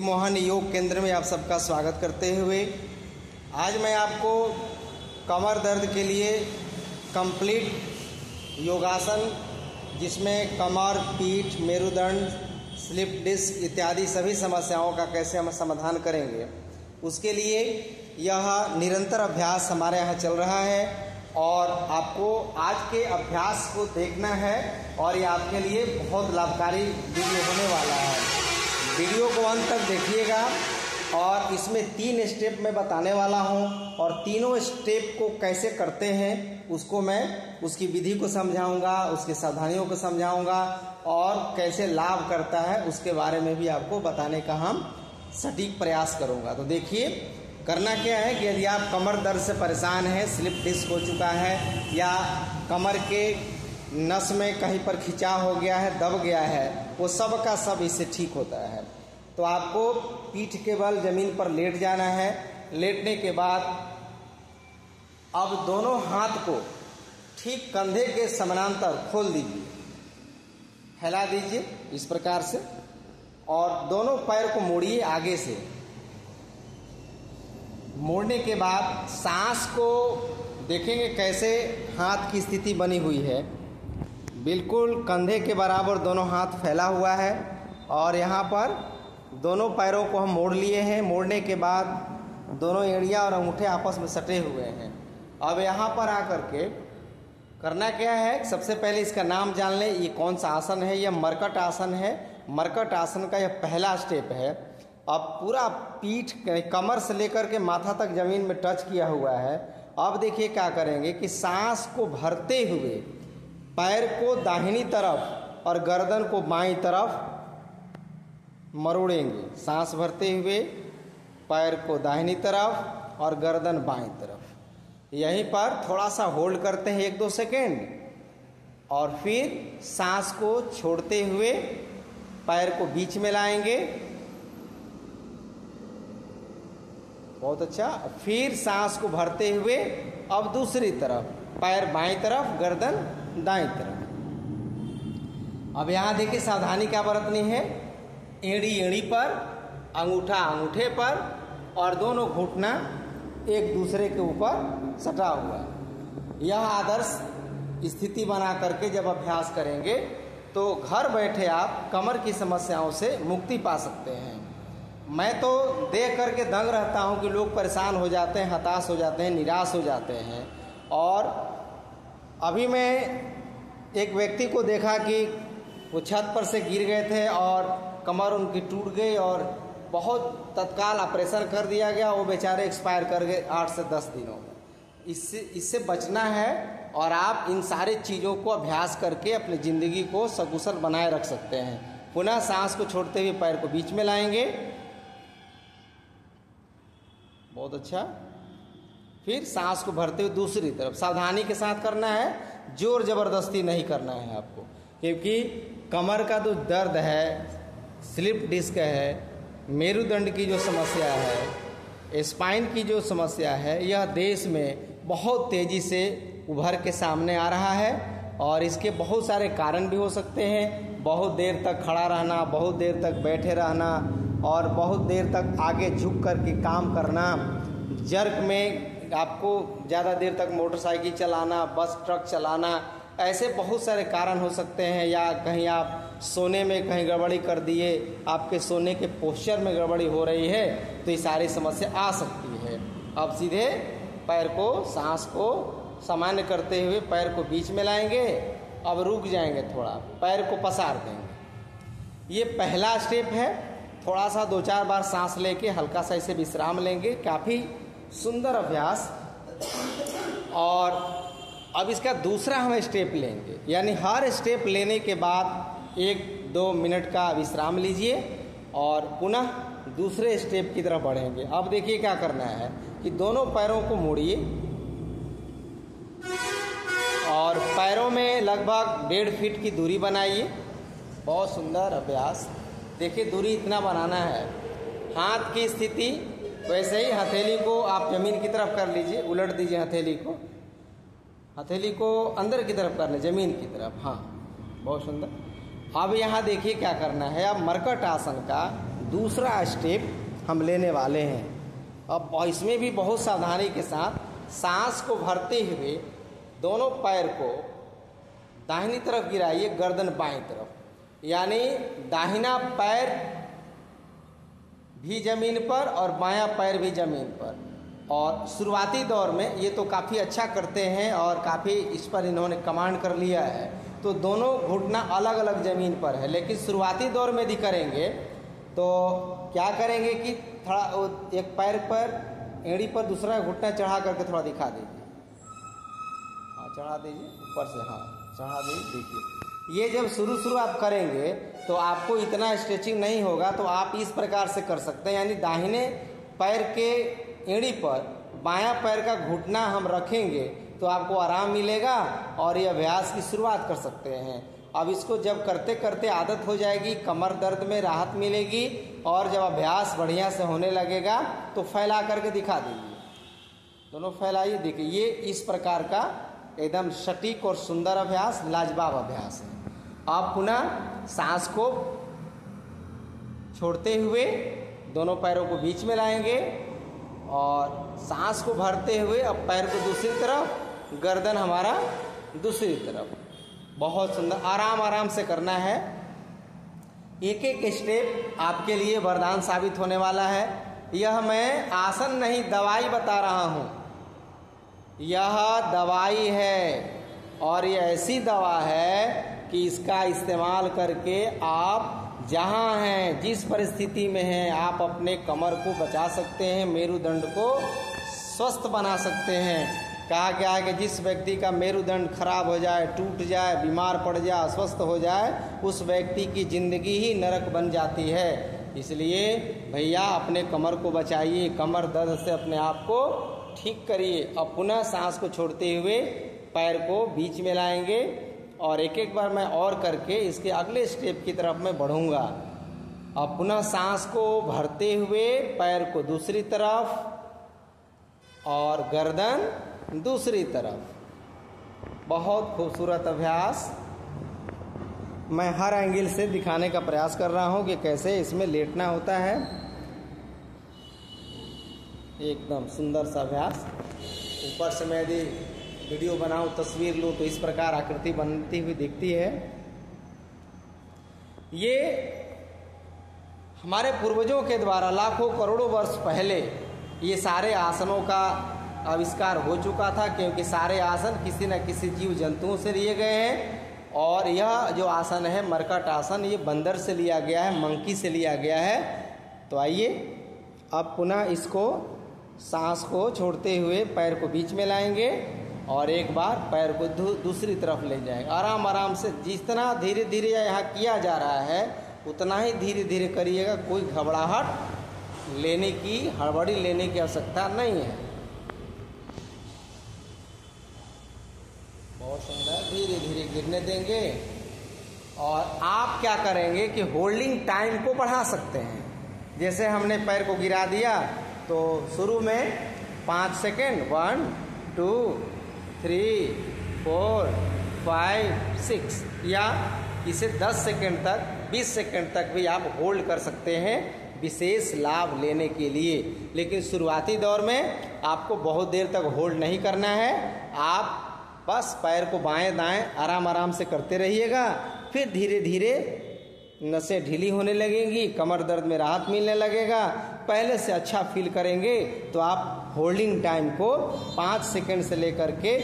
मोहन योग केंद्र में आप सबका स्वागत करते हुए, आज मैं आपको कमर दर्द के लिए कंप्लीट योगासन, जिसमें कमर, पीठ, मेरुदंड स्लिप डिस्क इत्यादि सभी समस्याओं का कैसे हम समाधान करेंगे, उसके लिए यह निरंतर अभ्यास हमारे यहाँ चल रहा है और आपको आज के अभ्यास को देखना है और ये आपके लिए बहुत लाभकारी वीडियो होने वाला है। वीडियो को अंत तक देखिएगा और इसमें तीन स्टेप मैं बताने वाला हूँ और तीनों स्टेप को कैसे करते हैं, उसको मैं उसकी विधि को समझाऊँगा, उसके सावधानियों को समझाऊँगा और कैसे लाभ करता है, उसके बारे में भी आपको बताने का हम सटीक प्रयास करूँगा। तो देखिए, करना क्या है कि यदि आप कमर दर्द से परेशान हैं, स्लिप डिस्क हो चुका है या कमर के नस में कहीं पर खिंचाव हो गया है, दब गया है, वो सब का सब इससे ठीक होता है। तो आपको पीठ के बल ज़मीन पर लेट जाना है। लेटने के बाद अब दोनों हाथ को ठीक कंधे के समानांतर खोल दीजिए। फैला दीजिए इस प्रकार से और दोनों पैर को मोड़िए आगे से। मोड़ने के बाद सांस को देखेंगे कैसे हाथ की स्थिति बनी हुई है। बिल्कुल कंधे के बराबर दोनों हाथ फैला हुआ है और यहाँ पर दोनों पैरों को हम मोड़ लिए हैं। मोड़ने के बाद दोनों एड़िया और अंगूठे आपस में सटे हुए हैं। अब यहाँ पर आकर के करना क्या है? सबसे पहले इसका नाम जान लें, ये कौन सा आसन है? यह मरकट आसन है। मरकट आसन का यह पहला स्टेप है। अब पूरा पीठ कमर से लेकर के माथा तक ज़मीन में टच किया हुआ है। अब देखिए क्या करेंगे कि सांस को भरते हुए पैर को दाहिनी तरफ़ और गर्दन को बाई तरफ़ मरोड़ेंगे। सांस भरते हुए पैर को दाहिनी तरफ़ और गर्दन बाई तरफ़। यहीं पर थोड़ा सा होल्ड करते हैं एक दो सेकेंड। और फिर सांस को छोड़ते हुए पैर को बीच में लाएँगे। बहुत अच्छा। फिर सांस को भरते हुए अब दूसरी तरफ़। पैर बाई तरफ़, गर्दन दाई तरफ़। अब यहाँ देखिए सावधानी क्या बरतनी है? एड़ी एड़ी पर, अंगूठा अंगूठे पर, और दोनों घुटना एक दूसरे के ऊपर सटा हुआ यह आदर्श स्थिति बना करके जब अभ्यास करेंगे तो घर बैठे आप कमर की समस्याओं से मुक्ति पा सकते हैं। मैं तो देख करके दंग रहता हूँ कि लोग परेशान हो जाते हैं, हताश हो जाते हैं, निराश हो जाते हैं, और अभी मैं एक व्यक्ति को देखा कि वो छत पर से गिर गए थे और कमर उनकी टूट गई और बहुत तत्काल ऑपरेशन कर दिया गया। वो बेचारे एक्सपायर कर गए आठ से दस दिनों में। इससे इससे बचना है और आप इन सारे चीज़ों को अभ्यास करके अपनी ज़िंदगी को सकुशल बनाए रख सकते हैं। पुनः सांस को छोड़ते हुए पैर को बीच में लाएँगे। बहुत अच्छा। फिर सांस को भरते हुए दूसरी तरफ़। सावधानी के साथ करना है, ज़ोर ज़बरदस्ती नहीं करना है आपको। क्योंकि कमर का जो दर्द है, स्लिप डिस्क है, मेरुदंड की जो समस्या है, स्पाइन की जो समस्या है, यह देश में बहुत तेज़ी से उभर के सामने आ रहा है और इसके बहुत सारे कारण भी हो सकते हैं। बहुत देर तक खड़ा रहना, बहुत देर तक बैठे रहना और बहुत देर तक आगे झुक कर के काम करना। जर्क में आपको ज़्यादा देर तक मोटरसाइकिल चलाना, बस, ट्रक चलाना, ऐसे बहुत सारे कारण हो सकते हैं, या कहीं आप सोने में कहीं गड़बड़ी कर दिए, आपके सोने के पोस्चर में गड़बड़ी हो रही है तो ये सारी समस्या आ सकती है। अब सीधे पैर को, सांस को सामान्य करते हुए पैर को बीच में लाएँगे, अब रुक जाएँगे थोड़ा, पैर को पसार देंगे। ये पहला स्टेप है, थोड़ा सा दो चार बार सांस लेके हल्का सा इसे विश्राम लेंगे, काफ़ी सुंदर अभ्यास। और अब इसका दूसरा हम स्टेप लेंगे। यानी हर स्टेप लेने के बाद एक, दो मिनट का विश्राम लीजिए और पुनः दूसरे स्टेप की तरफ़ बढ़ेंगे। अब देखिए क्या करना है कि दोनों पैरों को मोड़िए। और पैरों में लगभग डेढ़ फीट की दूरी बनाइए। बहुत सुंदर अभ्यास। देखिए दूरी इतना बनाना है। हाथ की स्थिति वैसे ही हथेली को आप ज़मीन की तरफ़ कर लीजिए, उलट दीजिए हथेली को। हथेली को अंदर की तरफ़ कर ज़मीन की तरफ़ हाँ बहुत सुंदर। अब यहाँ देखिए क्या करना है, अब मरकट आसन का दूसरा स्टेप हम लेने वाले हैं। अब इसमें भी बहुत सावधानी के साथ सांस को भरते हुए दोनों पैर को दाहिनी तरफ़ गिराइए, गर्दन बाएँ तरफ़। यानी दाहिना पैर भी ज़मीन पर और बायां पैर भी ज़मीन पर। और शुरुआती दौर में ये तो काफ़ी अच्छा करते हैं और काफ़ी इस पर इन्होंने कमांड कर लिया है। तो दोनों घुटना अलग अलग ज़मीन पर है। लेकिन शुरुआती दौर में यदि करेंगे तो क्या करेंगे कि थोड़ा एक पैर पर, एड़ी पर दूसरा घुटना चढ़ा करके थोड़ा दिखा दीजिए। हाँ चढ़ा दीजिए, ऊपर से हाँ चढ़ा दीजिए, देखिए। ये जब शुरू शुरू आप करेंगे तो आपको इतना स्ट्रेचिंग नहीं होगा तो आप इस प्रकार से कर सकते हैं। यानी दाहिने पैर के एड़ी पर, बायां पैर का घुटना हम रखेंगे तो आपको आराम मिलेगा और ये अभ्यास की शुरुआत कर सकते हैं। अब इसको जब करते करते आदत हो जाएगी, कमर दर्द में राहत मिलेगी और जब अभ्यास बढ़िया से होने लगेगा तो फैला करके दिखा दीजिए। दोनों फैलाइए, देखिए, ये इस प्रकार का एकदम सटीक और सुंदर अभ्यास, लाजवाब अभ्यास है। आप पुनः सांस को छोड़ते हुए दोनों पैरों को बीच में लाएँगे और सांस को भरते हुए अब पैर को दूसरी तरफ़, गर्दन हमारा दूसरी तरफ़। बहुत सुंदर, आराम आराम से करना है। एक एक स्टेप आपके लिए वरदान साबित होने वाला है। यह मैं आसन नहीं, दवाई बता रहा हूँ। यह दवाई है और यह ऐसी दवा है कि इसका इस्तेमाल करके आप जहाँ हैं, जिस परिस्थिति में हैं, आप अपने कमर को बचा सकते हैं, मेरुदंड को स्वस्थ बना सकते हैं। कहा गया है कि जिस व्यक्ति का मेरुदंड खराब हो जाए, टूट जाए, बीमार पड़ जाए, अस्वस्थ हो जाए, उस व्यक्ति की ज़िंदगी ही नरक बन जाती है। इसलिए भैया, अपने कमर को बचाइए, कमर दर्द से अपने आप को ठीक करिए। अब पुनः सांस को छोड़ते हुए पैर को बीच में लाएँगे। और एक एक बार मैं और करके इसके अगले स्टेप की तरफ़ मैं बढ़ूँगा। अब पुनः सांस को भरते हुए पैर को दूसरी तरफ़ और गर्दन दूसरी तरफ़। बहुत खूबसूरत अभ्यास। मैं हर एंगल से दिखाने का प्रयास कर रहा हूँ कि कैसे इसमें लेटना होता है। एकदम सुंदर सा अभ्यास। ऊपर से मैं यदि वीडियो बनाऊँ तस्वीर लूँ तो इस प्रकार आकृति बनती हुई दिखती है। ये हमारे पूर्वजों के द्वारा लाखों करोड़ों वर्ष पहले ये सारे आसनों का आविष्कार हो चुका था, क्योंकि सारे आसन किसी न किसी जीव जंतुओं से लिए गए हैं, और यह जो आसन है, मरकट आसन, ये बंदर से लिया गया है, मंकी से लिया गया है। तो आइए, अब पुनः इसको सांस को छोड़ते हुए पैर को बीच में लाएँगे। और एक बार पैर को दूसरी तरफ़ ले जाएँगे। आराम आराम से जितना धीरे धीरे यहाँ किया जा रहा है, उतना ही धीरे धीरे करिएगा, कोई घबराहट लेने की, हड़बड़ी लेने की आवश्यकता नहीं है। बहुत सुंदर धीरे धीरे गिरने देंगे। और आप क्या करेंगे कि होल्डिंग टाइम को बढ़ा सकते हैं। जैसे हमने पैर को गिरा दिया तो शुरू में पाँच second, one, two three four five six या इसे दस सेकेंड तक, बीस सेकेंड तक भी आप होल्ड कर सकते हैं विशेष लाभ लेने के लिए। लेकिन शुरुआती दौर में आपको बहुत देर तक होल्ड नहीं करना है। आप बस पैर को बाएँ दाएँ आराम आराम से करते रहिएगा, फिर धीरे धीरे नसें ढीली होने लगेंगी, कमर दर्द में राहत मिलने लगेगा। पहले से अच्छा फील करेंगे तो आप होल्डिंग टाइम को पाँच सेकंड से लेकर के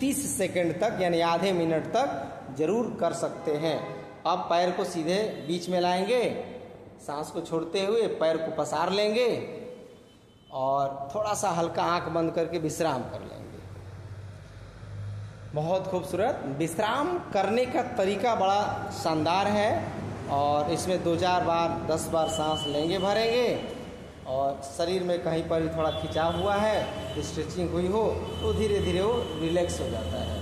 तीस सेकंड तक, यानी आधे मिनट तक ज़रूर कर सकते हैं। अब पैर को सीधे बीच में लाएँगे, सांस को छोड़ते हुए पैर को पसार लेंगे और थोड़ा सा हल्का आँख बंद करके विश्राम कर लेंगे। बहुत खूबसूरत। विश्राम करने का तरीका बड़ा शानदार है और इसमें दो चार बार, दस बार सांस लेंगे, भरेंगे। और शरीर में कहीं पर भी थोड़ा खिंचाव हुआ है स्ट्रेचिंग हुई हो तो धीरे धीरे वो रिलैक्स हो जाता है।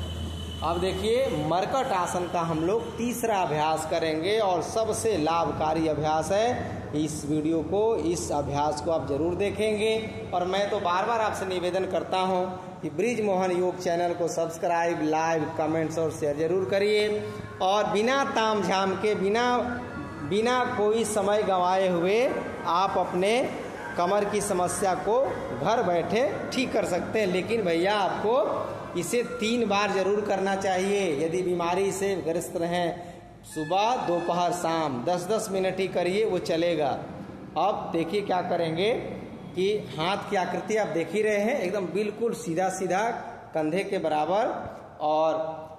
अब देखिए, मरकट आसन का हम लोग तीसरा अभ्यास करेंगे और सबसे लाभकारी अभ्यास है इस वीडियो को, इस अभ्यास को आप ज़रूर देखेंगे। और मैं तो बार बार आपसे निवेदन करता हूँ कि ब्रिज मोहन योग चैनल को सब्सक्राइब, लाइव, कमेंट्स और शेयर ज़रूर करिए। और बिना ताम झाम के, बिना बिना कोई समय गंवाए हुए आप अपने कमर की समस्या को घर बैठे ठीक कर सकते हैं। लेकिन भैया, आपको इसे तीन बार ज़रूर करना चाहिए। यदि बीमारी से ग्रस्त रहें, सुबह, दोपहर, शाम 10-10 मिनट ही करिए, वो चलेगा। अब देखिए क्या करेंगे कि हाथ की आकृति आप देख ही रहे हैं, एकदम बिल्कुल सीधा सीधा कंधे के बराबर। और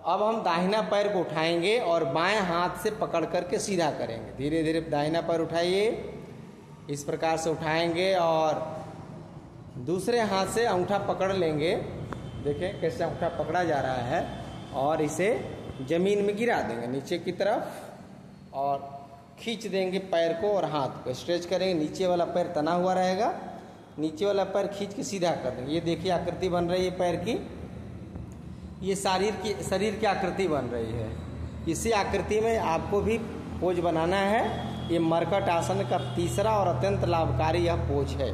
अब हम दाहिना पैर को उठाएँगे और बाएँ हाथ से पकड़ करके सीधा करेंगे। धीरे धीरे दाहिना पैर उठाइए। इस प्रकार से उठाएँगे और दूसरे हाथ से अंगूठा पकड़ लेंगे। देखें कैसे अंगूठा पकड़ा जा रहा है और इसे ज़मीन में गिरा देंगे। नीचे की तरफ़ और खींच देंगे पैर को और हाथ को। स्ट्रेच करेंगे। नीचे वाला पैर तना हुआ रहेगा। नीचे वाला पैर खींच के सीधा कर देंगे। ये देखिए आकृति बन रही है पैर की। ये शरीर की शरीर की आकृति बन रही है। इसी आकृति में आपको भी पोज बनाना है। ये मरकट आसन का तीसरा और अत्यंत लाभकारी यह पोज है।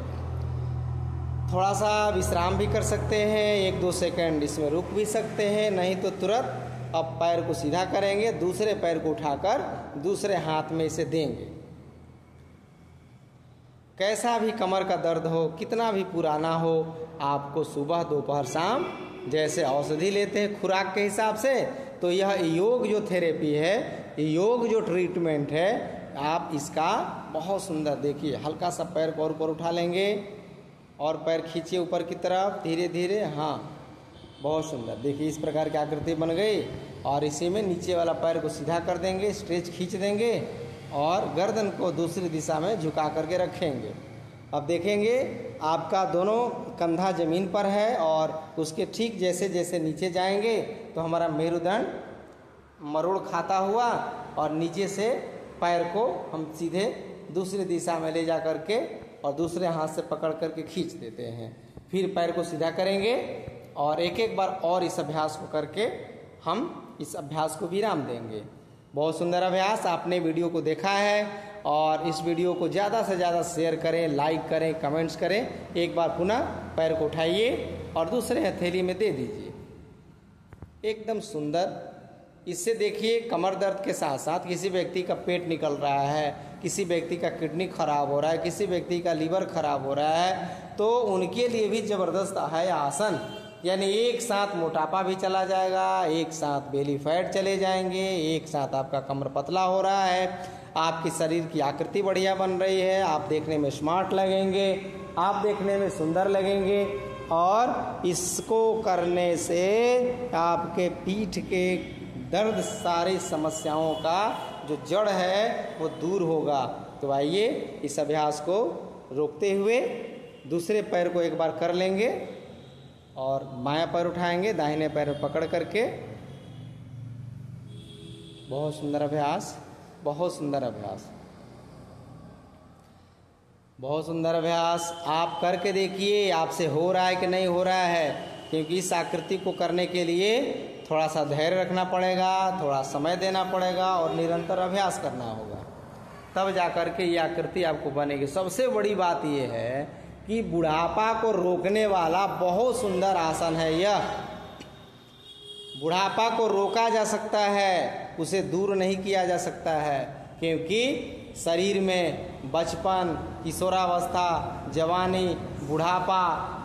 थोड़ा सा विश्राम भी कर सकते हैं एक दो सेकंड इसमें रुक भी सकते हैं, नहीं तो तुरंत अब पैर को सीधा करेंगे, दूसरे पैर को उठाकर दूसरे हाथ में इसे देंगे। कैसा भी कमर का दर्द हो, कितना भी पुराना हो, आपको सुबह दोपहर शाम जैसे औषधि लेते हैं खुराक के हिसाब से तो यह योग जो थेरेपी है, योग जो ट्रीटमेंट है आप इसका बहुत सुंदर, देखिए, हल्का सा पैर को और ऊपर उठा लेंगे और पैर खींचिए ऊपर की तरफ़, धीरे धीरे हाँ बहुत सुंदर। देखिए, इस प्रकार की आकृति बन गई और इसी में नीचे वाला पैर को सीधा कर देंगे, स्ट्रेच खींच देंगे और गर्दन को दूसरी दिशा में झुका करके रखेंगे। अब देखेंगे, आपका दोनों कंधा ज़मीन पर है और उसके ठीक जैसे जैसे नीचे जाएँगे तो हमारा मेरुदंड मरोड़ खाता हुआ और नीचे से पैर को हम सीधे दूसरी दिशा में ले जा करके और दूसरे हाथ से पकड़ करके खींच देते हैं। फिर पैर को सीधा करेंगे और एक एक बार और इस अभ्यास को करके हम इस अभ्यास को विराम देंगे। बहुत सुंदर अभ्यास आपने वीडियो को देखा है और इस वीडियो को ज़्यादा से ज़्यादा शेयर करें, लाइक करें, कमेंट्स करें। एक बार पुनः पैर को उठाइए और दूसरे हथेली में दे दीजिए। एकदम सुंदर इससे देखिए, कमर दर्द के साथ साथ किसी व्यक्ति का पेट निकल रहा है, किसी व्यक्ति का किडनी खराब हो रहा है, किसी व्यक्ति का लीवर खराब हो रहा है तो उनके लिए भी ज़बरदस्त है आसन। यानी एक साथ मोटापा भी चला जाएगा, एक साथ बेली फैट चले जाएँगे, एक साथ आपका कमर पतला हो रहा है, आपकी शरीर की आकृति बढ़िया बन रही है, आप देखने में स्मार्ट लगेंगे, आप देखने में सुंदर लगेंगे और इसको करने से आपके पीठ के दर्द सारी समस्याओं का जो जड़ है, वो दूर होगा। तो आइए इस अभ्यास को रोकते हुए दूसरे पैर को एक बार कर लेंगे और माया पैर उठाएँगे, दाहिने पैर पकड़ करके। बहुत सुंदर अभ्यास, बहुत सुंदर अभ्यास। बहुत सुंदर अभ्यास आप करके देखिए, आपसे हो रहा है कि नहीं हो रहा है, क्योंकि इस आकृति को करने के लिए थोड़ा सा धैर्य रखना पड़ेगा, थोड़ा समय देना पड़ेगा और निरंतर अभ्यास करना होगा। तब जा कर के ये आकृति आपको बनेगी। सबसे बड़ी बात ये है कि बुढ़ापा को रोकने वाला बहुत सुंदर आसन है यह। बुढ़ापा को रोका जा सकता है, उसे दूर नहीं किया जा सकता है, क्योंकि शरीर में बचपन, किशोरावस्था, जवानी, बुढ़ापा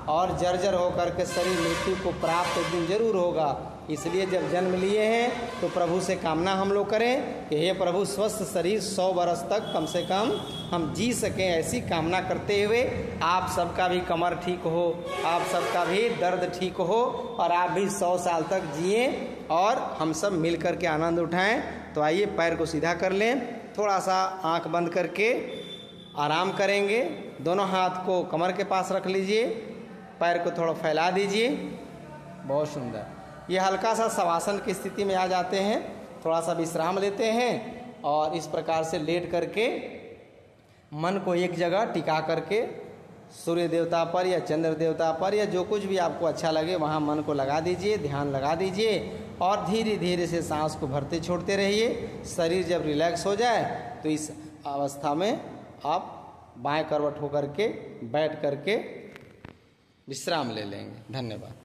और जर्जर होकर के शरीर मृत्यु को प्राप्त एक दिन ज़रूर होगा। इसलिए जब जन्म लिए हैं तो प्रभु से कामना हम लोग करें कि हे प्रभु, स्वस्थ शरीर सौ बरस तक कम से कम हम जी सकें ऐसी कामना करते हुए। आप सबका भी कमर ठीक हो, आप सबका भी दर्द ठीक हो और आप भी सौ साल तक जिए और हम सब मिल कर के आनंद उठाएँ। तो आइए पैर को सीधा कर लें, थोड़ा सा आँख बंद करके आराम करेंगे। दोनों हाथ को कमर के पास रख लीजिए, पैर को थोड़ा फैला दीजिए। बहुत सुंदर। ये हल्का सा शवासन की स्थिति में आ जाते हैं, थोड़ा सा विश्राम लेते हैं और इस प्रकार से लेट करके मन को एक जगह टिका करके सूर्य देवता पर या चंद्र देवता पर या जो कुछ भी आपको अच्छा लगे, वहाँ मन को लगा दीजिए, ध्यान लगा दीजिए और धीरे धीरे से सांस को भरते छोड़ते रहिए। शरीर जब रिलैक्स हो जाए तो इस अवस्था में आप बाएँ करवट होकर के, बैठ करके विश्राम ले लेंगे। धन्यवाद।